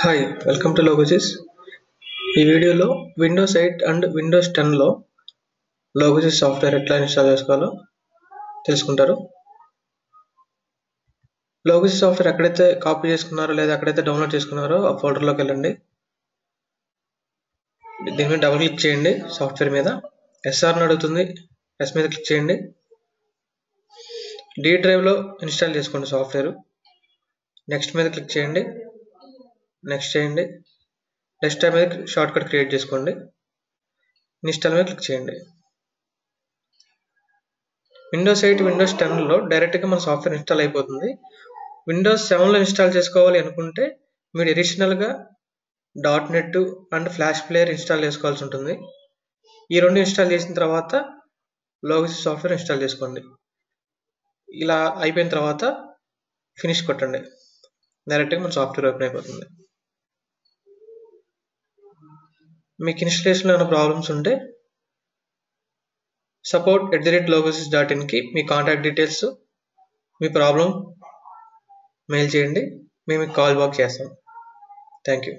Hi welcome to లోగోసిస్ ఈ వీడియోలో Windows eight and Windows టెన్లో లోగోసిస్ సాఫ్ట్వేర్ ఎట్లా ఇన్స్టాల్ చేసుకోవాలో తెలుసుకుంటారు. లోగోసిస్ సాఫ్ట్వేర్ ఎక్కడైతే కాపీ చేసుకున్నారో లేదా ఎక్కడైతే డౌన్లోడ్ చేసుకున్నారో ఆ ఫోల్డర్లోకి వెళ్ళండి. దీని మీద డబుల్ క్లిక్ చేయండి సాఫ్ట్వేర్ మీద. ఎస్ఆర్ని అడుగుతుంది. ఎస్ మీద క్లిక్ చేయండి. డి డ్రైవ్లో ఇన్స్టాల్ చేసుకోండి సాఫ్ట్వేర్ నెక్స్ట్ మీద క్లిక్ చేయండి. నెక్స్ట్ చేయండి. డెస్క్టాప్ మీద షార్ట్ కట్ క్రియేట్ చేసుకోండి. ఇన్స్టాల్ మీద క్లిక్ చేయండి. విండోస్ ఎయిట్ విండోస్ టెన్లో డైరెక్ట్గా మన సాఫ్ట్వేర్ ఇన్స్టాల్ అయిపోతుంది. విండోస్ సెవెన్లో ఇన్స్టాల్ చేసుకోవాలి అనుకుంటే మీరు ఎడిషనల్గా dot net and flash player install చేసుకోవాల్సి ఉంటుంది. ఈ రెండు ఇన్స్టాల్ చేసిన తర్వాత లోగస్ సాఫ్ట్వేర్ ఇన్స్టాల్ చేసుకోండి. ఇలా అయిపోయిన తర్వాత ఫినిష్ కొట్టండి. డైరెక్ట్గా మన సాఫ్ట్వేర్ ఓపెన్ అయిపోతుంది. మీకు ఇన్స్టలేషన్లో ఏమైనా ప్రాబ్లమ్స్ ఉంటే support at the rate Logosys dot ఇన్కి మీ కాంటాక్ట్ డీటెయిల్స్ మీ ప్రాబ్లం మెయిల్ చేయండి. మేము మీకు కాల్ బ్యాక్ చేస్తాం. Thank you